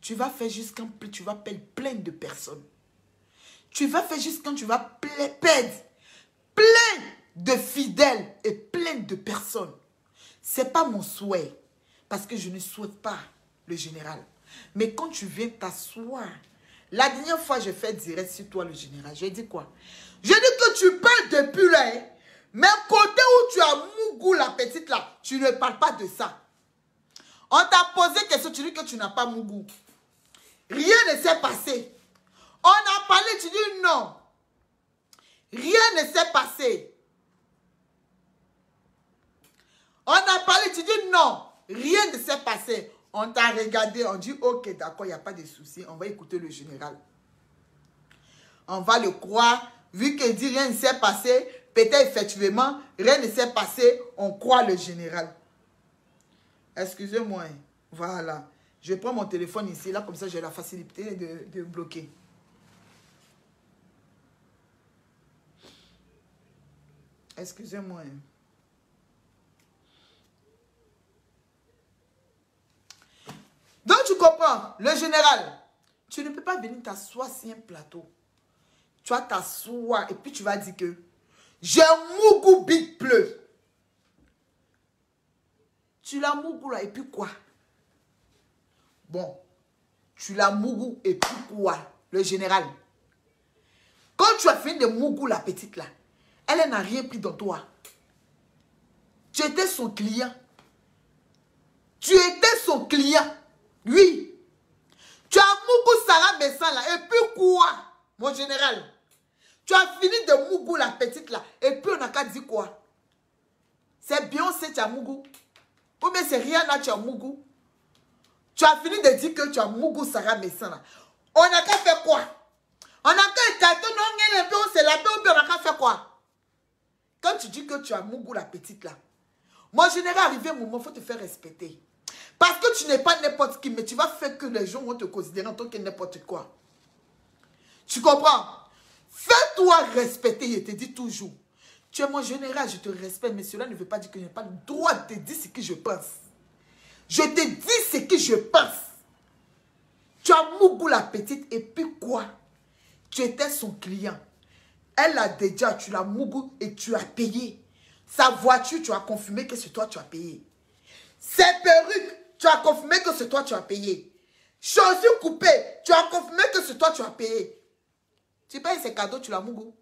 Tu vas faire jusqu'à tu vas perdre plein de personnes. Tu vas faire jusqu'à tu vas perdre plein de fidèles et plein de personnes. C'est pas mon souhait. Parce que je ne souhaite pas le général. Mais quand tu viens t'asseoir, la dernière fois, je fais direct sur toi, le général. J'ai dit quoi? Je dis que tu parles depuis là. Hein. Mais côté où tu as Mougou, la petite là, tu ne parles pas de ça. On t'a posé question, tu dis que tu n'as pas Mougou. Rien ne s'est passé. On a parlé, tu dis non. Rien ne s'est passé. On a parlé, tu dis non. Rien ne s'est passé. On t'a regardé, on dit ok, d'accord, il n'y a pas de souci. On va écouter le général. On va le croire. Vu qu'il dit rien ne s'est passé, peut-être effectivement, rien ne s'est passé, on croit le général. Excusez-moi. Hein. Voilà. Je prends mon téléphone ici, là, comme ça, j'ai la facilité de, bloquer. Excusez-moi. Hein. Donc tu comprends, le général, tu ne peux pas venir t'asseoir sur un plateau. Tu vas t'asseoir et puis tu vas dire que j'ai un mougou big bleu. Tu l'as mougou là et puis quoi? Bon, tu l'as mougou et puis quoi Le général. Quand tu as fini de mougou la petite là, elle n'a rien pris dans toi. Tu étais son client. Tu étais son client. Oui. Tu as Mougou Sarah Messan là. Et puis quoi, mon général? Tu as fini de Mougou la petite là. Et puis on a qu'à dire quoi? C'est Beyoncé, tu as Mougou. Ou bien c'est Rihanna, tu as Mougou. Tu as fini de dire que tu as Mougou Sarah Messan là. On a qu'à faire quoi? On a qu'à écarter non, c'est la on a qu'à faire quoi? Quand tu dis que tu as Mougou la petite là, mon général, arrivé un moment, il faut te faire respecter. Parce que tu n'es pas n'importe qui, mais tu vas faire que les gens vont te considérer en tant que n'importe quoi. Tu comprends? Fais-toi respecter, je te dis toujours. Tu es mon général, je te respecte, mais cela ne veut pas dire que je n'ai pas le droit de te dire ce que je pense. Je te dis ce que je pense. Tu as Mougou la petite, et puis quoi? Tu étais son client. Elle a déjà, tu l'as Mougou et tu as payé. Sa voiture, tu as confirmé que c'est toi tu as payé. Ses perruques, tu as confirmé que c'est toi tu as payé. Chaussures coupées, tu as confirmé que c'est toi tu as payé. Tu payes ses cadeaux, tu l'as Mougou.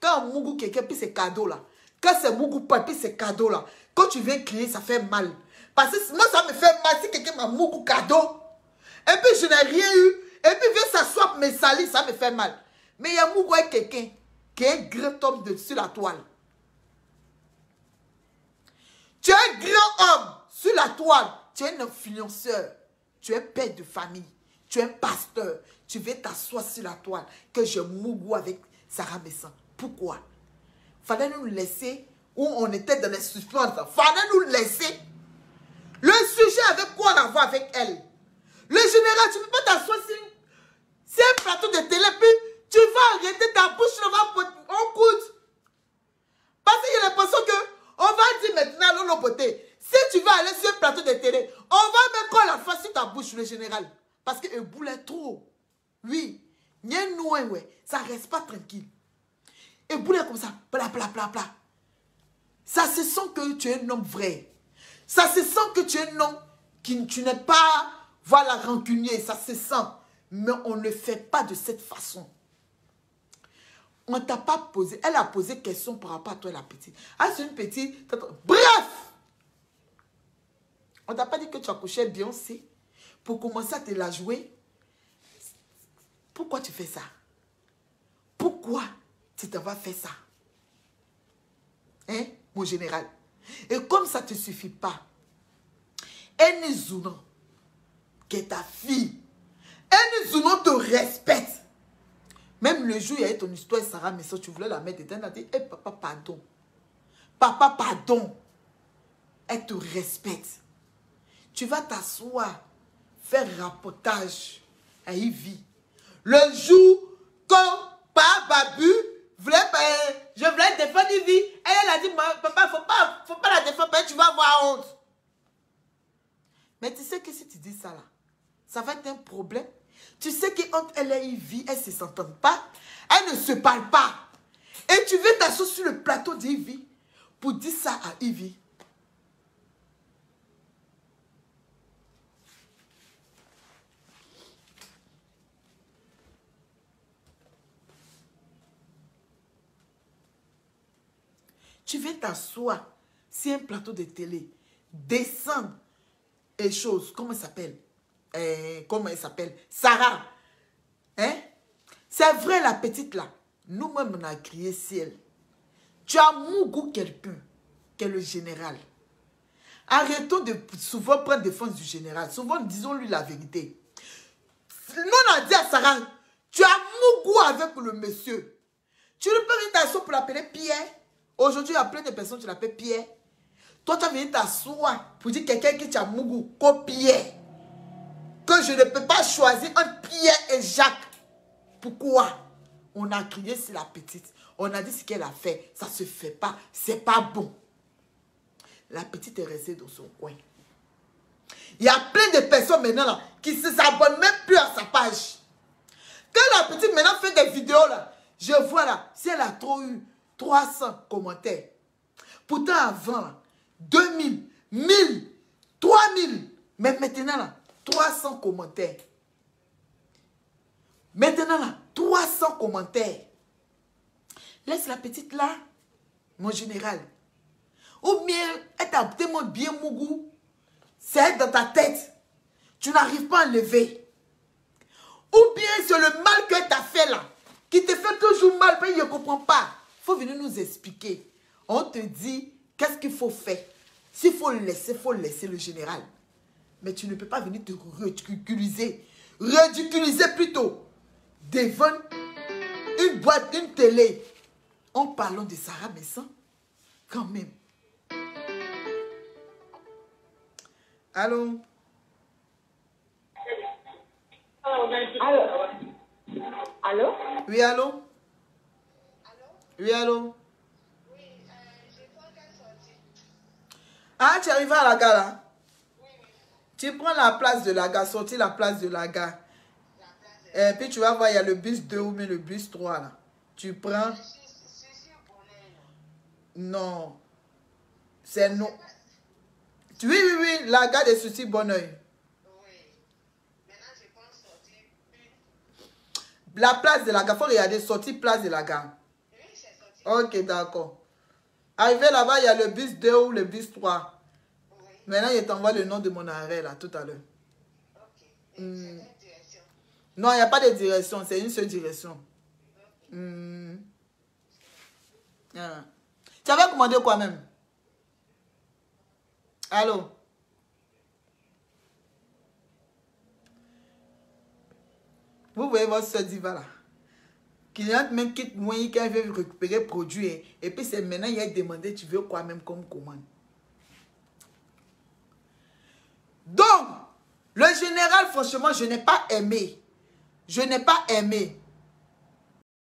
Quand Mougou quelqu'un puis ses cadeaux là, quand c'est Mougou pas puis ses cadeaux là, quand tu viens crier, ça fait mal. Parce que moi, ça me fait mal si quelqu'un m'a Mougou cadeau. Et puis je n'ai rien eu. Et puis vient s'asseoir me salir, ça me fait mal. Mais il y a avec quelqu'un qui est grand homme de, sur la toile. Tu es un grand homme sur la toile. Tu es un influenceur. Tu es père de famille. Tu es un pasteur. Tu veux t'asseoir sur la toile. Que je mougou avec Sarah Messan. Pourquoi? Fallait nous laisser où on était dans les suspens. Fallait nous laisser. Sujet avait quoi à voir avec elle Le général, tu ne peux pas t'asseoir sur, un plateau de télé puis tu vas arrêter ta bouche, on coûte. Parce qu'il y a l'impression que on va dire maintenant, l'eau beauté, si tu vas aller sur un plateau de télé, on va mettre la face sur ta bouche, le général. Parce que boule est trop. Oui. Ça reste pas tranquille. Et boule comme ça. Bla, bla, bla, bla. Ça se sent que tu es un homme vrai. Ça se sent que tu es homme qui tu n'es pas, voilà, rancunier. Ça se sent. Mais on ne fait pas de cette façon. On t'a pas posé. Elle a posé question par rapport à toi, la petite. Ah, c'est une petite. Bref! On t'a pas dit que tu as couché Beyoncé? Pour commencer à te la jouer? Pourquoi tu fais ça? Pourquoi tu t'en vas faire ça? Hein, mon général? Et comme ça ne te suffit pas, Eni Zounon, qui est ta fille, Eni Zounon te respecte. Même le jour où il y a eu ton histoire, Sarah mais ça, tu voulais la mettre dedans, elle a dit, hey, papa, pardon. Papa, pardon. Elle te respecte. Tu vas t'asseoir, faire rapportage à Ivy. Le jour quand Papa Babu voulait, je voulais défendre Ivy, elle, a dit, papa, faut pas, faut tu vas avoir honte. Mais tu sais que si tu dis ça là, ça va être un problème. Tu sais qu'entre elle et Ivy, elles ne se s'entendent pas. Elles ne se parlent pas. Et tu veux t'asseoir sur le plateau d'Ivy pour dire ça à Ivy. Tu veux t'asseoir sur un plateau de télé, descendre et chose, comment elle s'appelle? Eh, Comment elle s'appelle? Sarah. Hein? C'est vrai la petite là. Nous-mêmes on a crié ciel. Tu as Mougou quelqu'un, qui est le général. Arrêtons de souvent prendre défense du général. Souvent, disons-lui la vérité. Nous, on a dit à Sarah, tu as Mougou avec le monsieur. Tu ne peux pas t'asseoir pour l'appeler Pierre. Aujourd'hui, il y a plein de personnes qui l'appellent Pierre. Toi, tu as venu t'asseoir pour dire quelqu'un qui t'a Mougou, Pierre. Que je ne peux pas choisir entre Pierre et Jacques. Pourquoi? On a crié sur la petite. On a dit ce qu'elle a fait. Ça ne se fait pas. C'est pas bon. La petite est restée dans son coin. Il y a plein de personnes maintenant là, qui ne s'abonnent même plus à sa page. Quand la petite maintenant fait des vidéos là, je vois là, si elle a trop eu 300 commentaires. Pourtant avant, 2000, 1000, 3000. Mais maintenant là, 300 commentaires. Maintenant là, 300 commentaires. Laisse la petite là, mon général. Ou bien, elle t'a tellement bien mougou. C'est dans ta tête. Tu n'arrives pas à lever. Ou bien c'est le mal que tu as fait là. Qui te fait toujours mal, mais il ne comprend pas. Faut venir nous expliquer. On te dit qu'est-ce qu'il faut faire? S'il faut le laisser, il faut laisser le général. Mais tu ne peux pas venir te ridiculiser. Ridiculiser plutôt. Devant une boîte, une télé. En parlant de Sarah Messan, quand même. Allô? Allô? Allô? Oui, allô? Oui, allô? Ah, tu arrives à la gare là? Tu prends la place de la gare, sorti la place de la gare. Et puis tu vas voir, il y a le bus 2 ou le bus 3 là. Tu prends. Non. C'est non. Oui, oui, oui, la gare de Souci Bonneuil. La place de la gare, il faut regarder, sortie place de la gare. Ok, d'accord. Arrivé là-bas, il y a le bus 2 ou le bus 3. Maintenant, je t'envoie le nom de mon arrêt là, tout à l'heure. Hmm. Non, il n'y a pas de direction, c'est une seule direction. Hmm. Ah. Tu avais commandé quoi même? Allô? Vous voyez votre soeur diva là Cliente même quitte moi qu'elle veut récupérer produit. Et puis c'est maintenant, il a demandé, tu veux quoi même comme commande? Donc, le général, franchement, je n'ai pas aimé. Je n'ai pas aimé.